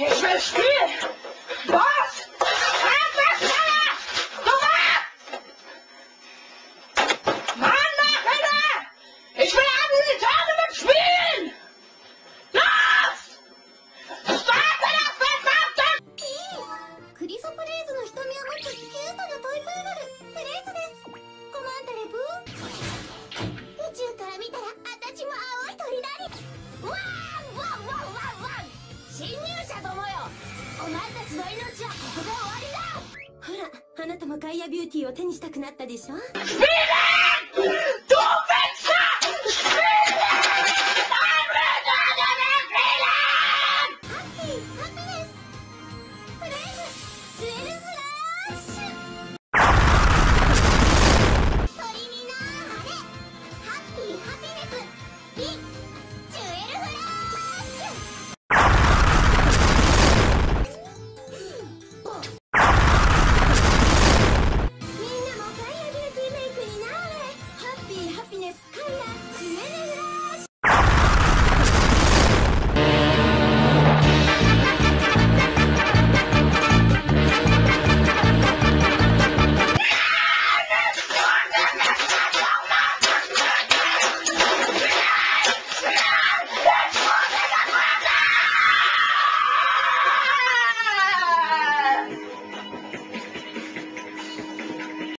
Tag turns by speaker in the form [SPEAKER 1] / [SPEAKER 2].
[SPEAKER 1] Ich will spielen! Was? Halt das schneller! Sofort! Mann,
[SPEAKER 2] 前たちの命はここで終わりだ。ほらあなたもガイアビューティーを手にしたくなったでしょ？